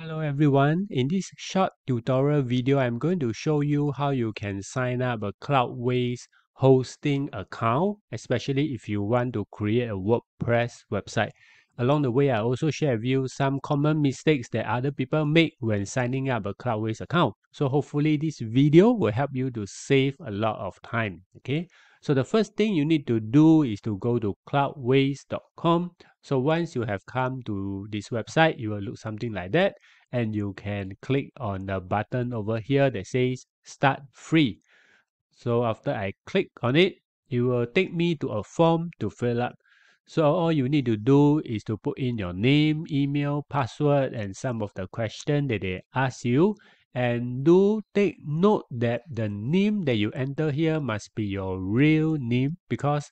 Hello everyone, in this short tutorial video I'm going to show you how you can sign up a Cloudways hosting account especially if you want to create a WordPress website. Along the way I also share with you some common mistakes that other people make when signing up a Cloudways account. So hopefully this video will help you to save a lot of time. Okay, so the first thing you need to do is to go to cloudways.com. So once you have come to this website, you will look something like that. And you can click on the button over here that says start free. So after I click on it, it will take me to a form to fill up. So all you need to do is to put in your name, email, password, and some of the questions that they ask you and do take note that the name that you enter here must be your real name because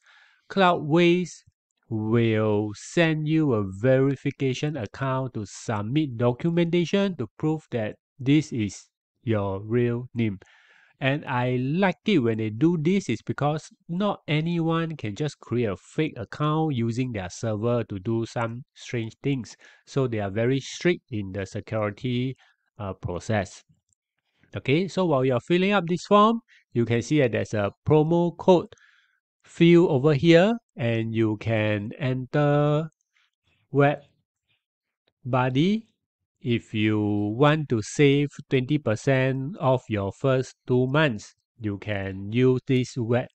Cloudways will send you a verification account to submit documentation to prove that this is your real name. And I like it when they do this is because not anyone can just create a fake account using their server to do some strange things. So they are very strict in the security uh, process. Okay, so while you're filling up this form, you can see that there's a promo code field over here and you can enter web buddy if you want to save 20% of your first two months you can use this web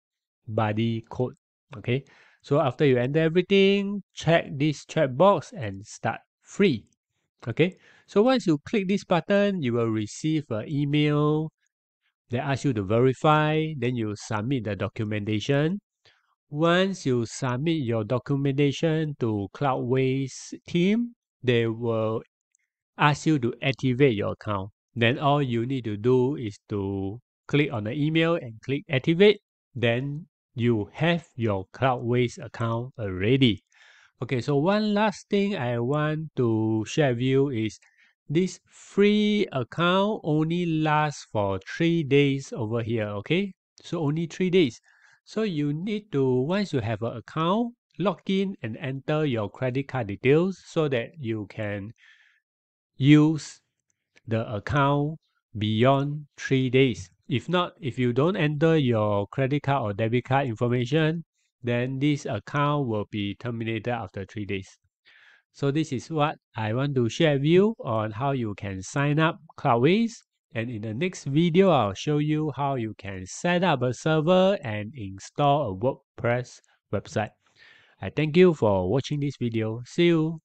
buddy code okay? So after you enter everything check this checkbox and start free okay? So once you click this button you will receive an email that asks you to verify then you submit the documentation. Once you submit your documentation to cloudways team they will ask you to activate your account then all you need to do is to click on the email and click activate then you have your cloudways account already Okay, so one last thing I want to share with you is this free account only lasts for three days over here. Okay, so only three days. So you need to once you have an account, log in and enter your credit card details so that you can use the account beyond three days. If not, if you don't enter your credit card or debit card information, then this account will be terminated after three days. So this is what I want to share with you on how you can sign up Cloudways. And in the next video, I'll show you how you can set up a server and install a WordPress website. I thank you for watching this video. See you.